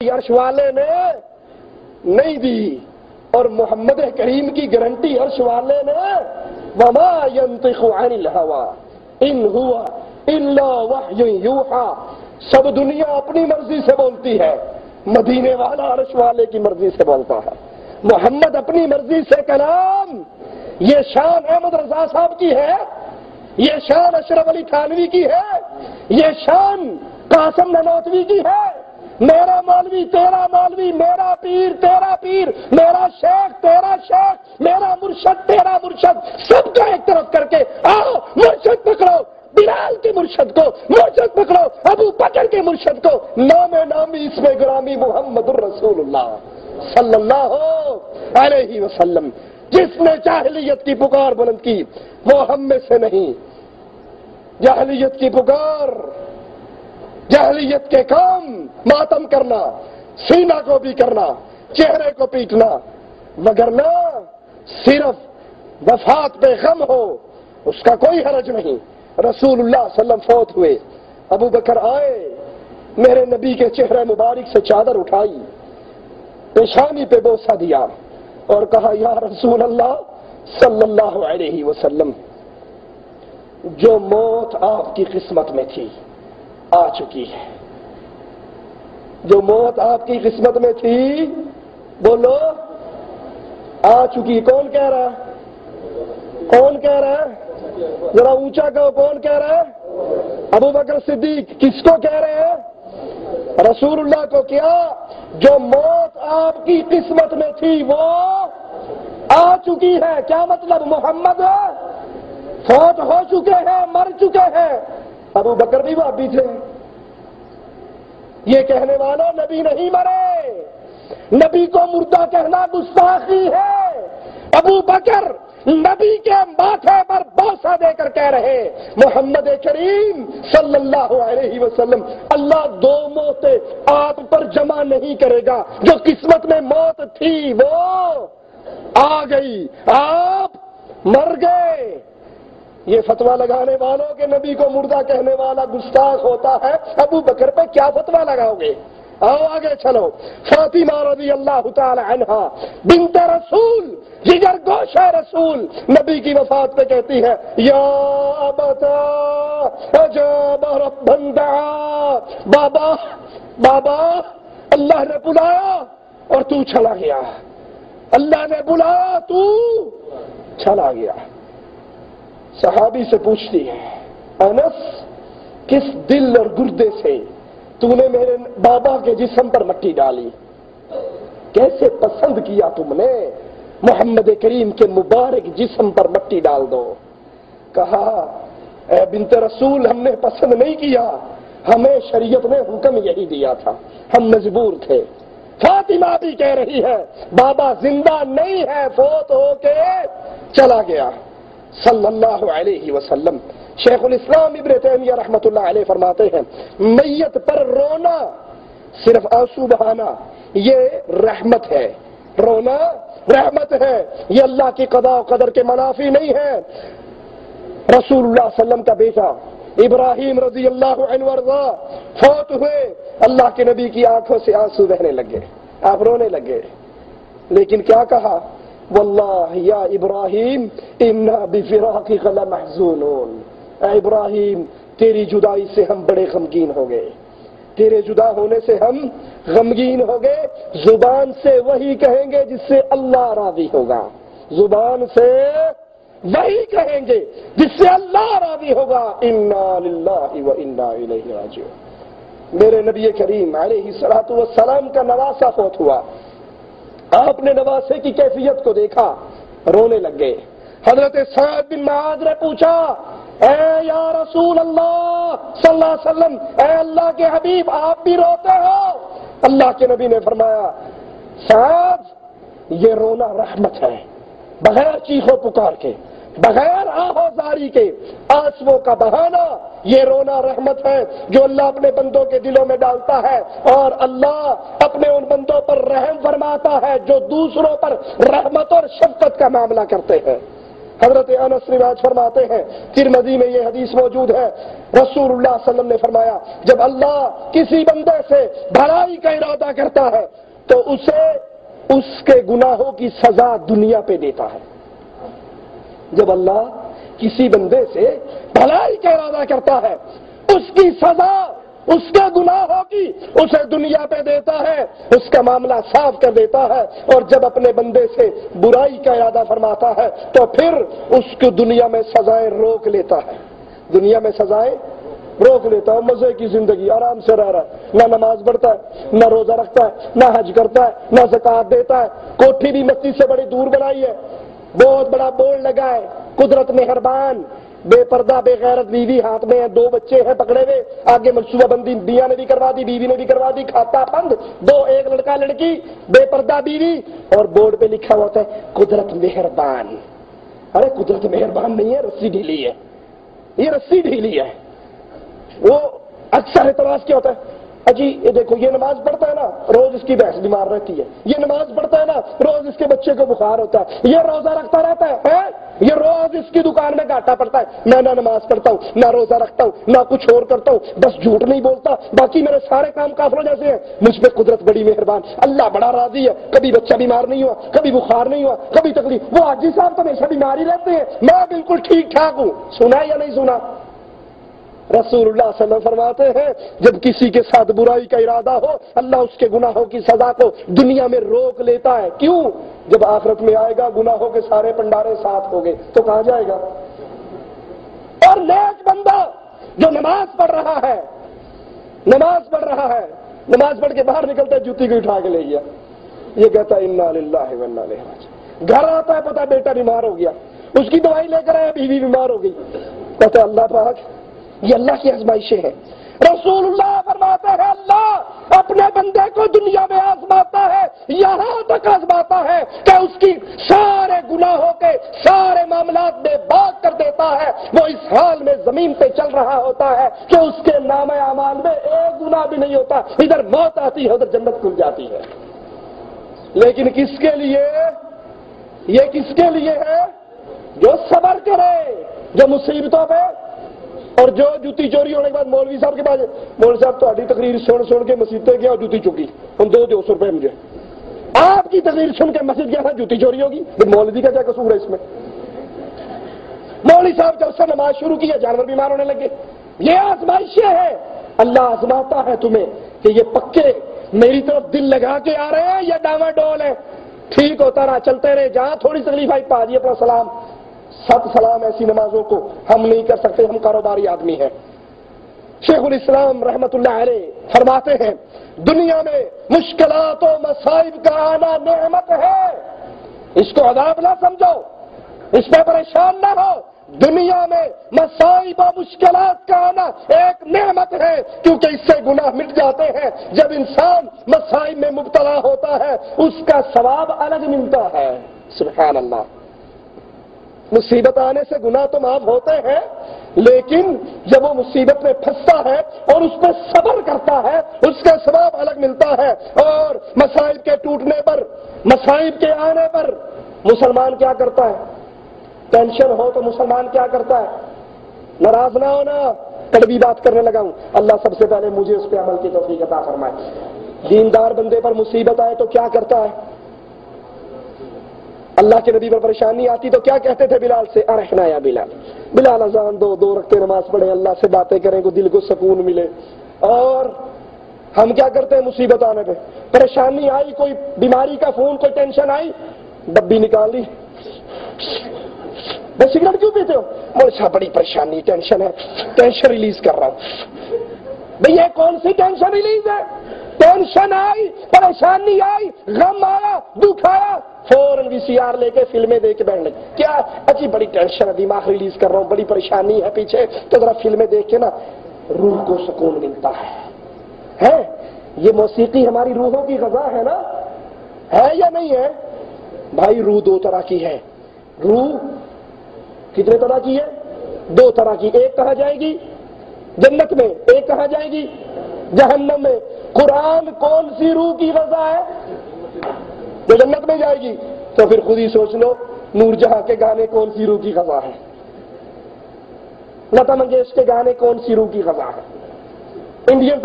عرش والے نے نہیں دی اور محمد کریم کی گارنٹی عرش والے نے وما ينطق عن الهوى. ان هو الا وحی یوحا. سب دنیا اپنی مرضی سے بولتی ہے، مدینے والا عرش والے کی مرضی سے بولتا ہے۔ محمد اپنی مرضی سے کلام، یہ شان احمد رضا صاحب کی ہے، یہ شان اشرف علی تھانوی کی ہے، یہ شان قاسم ننوتوی کی ہے۔ میرا مولوی، تیرا مولوی، میرا پیر، تیرا پیر، میرا شیخ، تیرا شیخ، میرا مرشد، تیرا مرشد، سب کو ایک طرف کر کے آؤ، مرشد پکڑو بلال کے مرشد کو، مرشد پکڑو ابو بکر کے مرشد کو، نام نامی اس میں گرامی محمد الرسول اللہ صلی اللہ علیہ وسلم، جس نے جاہلیت کی پکار بلند کی، وہ ہم میں سے نہیں۔ جاہلیت کی پکار جہلیت کے کام ماتم کرنا، سینہ کو بھی کرنا، چہرے کو پیٹنا۔ مگر نہ صرف وفات پہ غم ہو، اس کا کوئی حرج نہیں۔ رسول اللہ صلی اللہ علیہ وسلم فوت ہوئے۔ ابو بکر آئے، میرے نبی کے چہرے مبارک سے چادر اٹھائی، پیشانی پہ بوسا دیا اور کہا، یا رسول اللہ صلی اللہ علیہ وسلم، جو موت آپ کی قسمت میں تھی آ چکی ہے۔ جو موت آپ کی قسمت میں تھی، بولو۔ آ چکی۔ کون کہہ رہا؟ کون کہہ رہا؟ ہے ذرا اونچا کہو، کون کہہ رہا؟ ہے ابو بکر صدیق، کس کو کہہ رہے ہیں؟ رسول اللہ کو کیا؟ جو موت آپ کی قسمت میں تھی، وہ آ چکی ہے۔ کیا مطلب؟ محمد فوت ہو چکے ہیں، مر چکے ہیں۔ ابو بکر بھی بابی تھے یہ کہنے والا نبی نہیں مرے۔ نبی کو مردہ کہنا گستاخی ہے۔ ابو بکر نبی کے ماتھے پر بوسا دے کر کہہ رہے محمد کریم صلی اللہ علیہ وسلم، اللہ دو موتیں آپ پر جمع نہیں کرے گا۔ جو قسمت میں موت تھی وہ آ گئی۔ آپ مر گئے۔ یہ فتوا لگانے والوں کے نبی کو مردہ کہنے والا گستاخ ہوتا ہے، ابو بکر پہ کیا فتوا لگاؤ گے؟ آؤ آگے چلو۔ فاطمہ رضی اللہ تعالی عنہ بنت رسول، جگر گوش رسول، نبی کی وفات پہ کہتی ہے، یا بندا بابا بابا، اللہ نے بلایا اور تو چلا گیا۔ اللہ نے بلایا تو چلا گیا۔ صحابی سے پوچھتی ہے، انس، کس دل اور گردے سے تو نے میرے بابا کے جسم پر مٹی ڈالی؟ کیسے پسند کیا تم نے محمد کریم کے مبارک جسم پر مٹی ڈال دو؟ کہا، اے بنت رسول، ہم نے پسند نہیں کیا، ہمیں شریعت نے حکم یہی دیا تھا، ہم مجبور تھے۔ فاطمہ بھی کہہ رہی ہے، بابا زندہ نہیں ہے، فوت ہو کے چلا گیا۔ صلی اللہ علیہ وسلم. شیخ الاسلام ابن تیمیہ رحمت اللہ علیہ فرماتے ہیں، میت پر رونا صرف آنسو بہانا، یہ رحمت ہے۔ رونا رحمت ہے۔ یہ اللہ کی قضاء و قدر کے منافی نہیں ہے۔ رسول اللہ صلی اللہ علیہ وسلم کا بیٹا ابراہیم رضی اللہ عنہ ورضا فوت ہوئے۔ اللہ کے نبی کی آنکھوں سے آنسو بہنے لگے، آپ رونے لگے۔ لیکن کیا کہا؟ واللہ یا ابراہیم انا بفراقک لمحزونون. اے ابراہیم تیری جدائی سے ہم بڑے غمگین ہو گئے۔ تیرے جدا ہونے سے ہم غمگین ہو گئے۔ زبان سے وہی کہیں گے جس سے اللہ راضی ہوگا۔ زبان سے وہی کہیں گے جس سے اللہ راضی ہوگا۔ انا للہ و انا الیہ راجعون۔ میرے نبی کریم علیہ الصلوۃ والسلام کا نواسا فوت ہوا۔ آپ نے نواسے کی کیفیت کو دیکھا، رونے لگ گئے۔ حضرت سعد بن معاذ نے پوچھا، اے یا رسول اللہ صلی اللہ علیہ وسلم، اے اللہ کے حبیب، آپ بھی روتے ہو؟ اللہ کے نبی نے فرمایا، سعد، یہ رونا رحمت ہے، بغیر چیخو پکار کے۔ بغیر آہو زاری کے آنسو کا بہانا یہ رونا رحمت ہے جو اللہ اپنے بندوں کے دلوں میں ڈالتا ہے اور اللہ اپنے ان بندوں پر رحم فرماتا ہے جو دوسروں پر رحمت اور شفقت کا معاملہ کرتے ہیں۔ حضرت انس رواج فرماتے ہیں ترمزی میں یہ حدیث موجود ہے۔ رسول اللہ صلی اللہ علیہ وسلم نے فرمایا، جب اللہ کسی بندے سے بھلائی کا ارادہ کرتا ہے، تو اسے اس کے گناہوں کی سزا دنیا پہ دیتا ہے۔ جب اللہ کسی بندے سے بھلائی کا ارادہ کرتا ہے، اس کی سزا، اس کے گناہوں کی اسے دنیا پہ دیتا ہے، اس کا معاملہ صاف کر دیتا ہے اور جب اپنے بندے سے برائی کا ارادہ فرماتا ہے، تو پھر اس کو دنیا میں سزائیں روک لیتا ہے۔ دنیا میں سزائیں روک لیتا ہے مزے کی زندگی آرام سے رہ رہا ہے۔ نہ نماز پڑھتا ہے، نہ روزہ رکھتا ہے، نہ حج کرتا ہے، نہ زکات دیتا ہے۔ کوٹھی بھی مسجد سے بڑی دور بنائی ہے۔ بہت بڑا بورڈ لگا ہے، قدرت مہربان، بے پردہ، بے غیرت بیوی ہاتھ میں ہے، دو بچے ہیں پکڑے ہوئے، آگے منصوبہ بندی دیا نے بھی کروا دی، بیوی نے بھی کروا دی، کھاتا بند دو، ایک لڑکا، لڑکی، بے پردہ بیوی، اور بورڈ پہ لکھا ہوتا ہے، قدرت مہربان۔ ارے، قدرت مہربان نہیں ہے، رسی ڈھیلی ہے۔ یہ رسی ڈھیلی ہے۔ وہ اکثر اعتراض کیا ہوتا ہے؟ اجی، یہ دیکھو، یہ نماز پڑھتا ہے نا، روز اس کی بحث بیمار رہتی ہے۔ یہ نماز پڑھتا ہے نا، روز اس کے بچے کو بخار ہوتا ہے۔ یہ روزہ رکھتا رہتا ہے ہاں؟ یہ روز اس کی دکان میں گاٹا پڑتا ہے۔ میں نہ نماز پڑھتا ہوں، نہ روزہ رکھتا ہوں، نہ کچھ اور کرتا ہوں، بس جھوٹ نہیں بولتا۔ باقی میرے سارے کام کافروں جیسے ہیں۔ مجھ پہ قدرت بڑی مہربان۔ اللہ بڑا راضی ہے۔ کبھی بچہ بیمار نہیں ہوا، کبھی بخار نہیں ہوا، کبھی تکلیف۔ وہ حاجی صاحب تو ہمیشہ بیمار ہی رہتے ہیں۔ میں بالکل ٹھیک ٹھاک ہوں۔ سنا یا نہیں سنا؟ رسول اللہ صلی اللہ علیہ وسلم فرماتے ہیں، جب کسی کے ساتھ برائی کا ارادہ ہو، اللہ اس کے گناہوں کی سزا کو دنیا میں روک لیتا ہے۔ کیوں؟ جب آخرت میں آئے گا، گناہوں کے سارے پنڈارے ساتھ ہو گئے تو کہاں جائے گا؟ اور نیک بندہ جو نماز پڑھ رہا ہے، نماز پڑھ رہا ہے، نماز پڑھ کے باہر نکلتا ہے، جوتی کو اٹھا کے لے گیا۔ یہ کہتا ہے گھر آتا ہے پتا بیٹا بیمار ہو گیا۔ اس کی دوائی لے کر آیا، بیوی بیمار ہو گئی۔ کہتا اللہ پاک یہ اللہ کی آزمائشیں ہیں۔ رسول اللہ فرماتے ہیں اللہ اپنے بندے کو دنیا میں آزماتا ہے، یہاں تک آزماتا ہے کہ اس کی سارے گناہوں کے سارے معاملات میں بات کر دیتا ہے۔ وہ اس حال میں زمین پہ چل رہا ہوتا ہے کہ اس کے نام اعمال میں ایک گناہ بھی نہیں ہوتا، ادھر موت آتی ہے، ادھر جنت کھل جاتی ہے۔ لیکن کس کے لیے؟ یہ کس کے لیے ہے؟ جو صبر کرے، جو مصیبتوں پہ اور جو جوتی چوری ہونے کے بعد مولوی صاحب کے پاس مولوی صاحب تو تقریر سن سن کے مسجد گیا، اور جوتی چکی۔ ہم دو دو سو روپئے مجھے۔ آپ کی تقریر سن کے مسجد گیا تھا، جوتی چوری ہوگی؟ مولوی کا کیا قصور ہے اس میں؟ مولوی صاحب جب سے نماز شروع کی ہے، جانور بیمار ہونے لگے۔ یہ آزمائشیں ہیں۔ اللہ آزماتا ہے تمہیں کہ یہ پکے میری طرف دل لگا کے آ رہے ہیں یا ڈاما ڈول ہے؟ ٹھیک ہوتا رہا، چلتے رہے، جہاں تھوڑی تکلیف آئی، پا جی اپنا سلام۔ ست سلام ایسی نمازوں کو ہم نہیں کر سکتے، ہم کاروباری آدمی ہیں۔ شیخ الاسلام رحمت اللہ علیہ فرماتے ہیں، دنیا میں مشکلات و مسائب کا آنا نعمت ہے۔ اس کو عذاب نہ سمجھو، اس میں پریشان نہ ہو۔ دنیا میں مسائب و مشکلات کا آنا ایک نعمت ہے، کیونکہ اس سے گناہ مٹ جاتے ہیں۔ جب انسان مسائب میں مبتلا ہوتا ہے، اس کا ثواب الگ ملتا ہے۔ سبحان اللہ۔ مصیبت آنے سے گناہ تو معاف ہوتے ہیں، لیکن جب وہ مصیبت میں پھنستا ہے اور اس پہ صبر کرتا ہے، اس کا سباب الگ ملتا ہے۔ اور مسائل کے ٹوٹنے پر، مسائل کے آنے پر مسلمان کیا کرتا ہے؟ ٹینشن ہو تو مسلمان کیا کرتا ہے؟ ناراض نہ ہونا کڑوی بات کرنے لگا ہوں۔ اللہ سب سے پہلے مجھے اس پہ عمل کی توفیق عطا فرمائے۔ دیندار بندے پر مصیبت آئے تو کیا کرتا ہے؟ اللہ کے نبی پر پریشانی آتی تو کیا کہتے تھے بلال سے؟ ارحنا یا بلال. بلال اذان دو دو رکھتے نماز پڑھے اللہ سے باتیں کریں، کو دل کو سکون ملے۔ اور ہم کیا کرتے ہیں مصیبت آنے پہ؟ پریشانی آئی، کوئی بیماری کا فون، کوئی ٹینشن آئی، ڈبی نکال لی میں سگریٹ کیوں پیتے ہو؟ مجھے صاحب، بڑی پریشانی، ٹینشن ہے، ٹینشن ریلیز کر رہا ہوں۔ بھئی یہ کون سی ٹینشن ریلیز ہے؟ ٹینشن آئی، پریشانی آئی، غم آیا، دکھ آیا۔ فوراً وی سی آر لے کے فلمیں دیکھ کے بیٹھنے کیا؟ اچھی بڑی ٹینشن ہے، دماغ ریلیز کر رہا ہوں، بڑی پریشانی ہے پیچھے۔ تو ذرا فلمیں دیکھ کے نا، روح کو سکون ملتا ہے۔ یہ موسیقی ہماری روحوں کی غذا ہے نا؟ ہے یا نہیں ہے؟ بھائی، روح دو طرح کی ہے۔ روح کتنے طرح کی ہے؟ دو طرح کی۔ ایک کہا جائے گی؟ جنت میں۔ ایک کہا جائے گی؟ جہنم میں۔ قرآن کون سی روح کی غذا ہے؟ جو جنت میں جائے گی، تو پھر خود ہی سوچ لو، نور جہاں کے گانے کون سی روح کی غذا ہے؟ لتا منگیش کے گانے کون سی روح کی غذا ہے؟ انڈین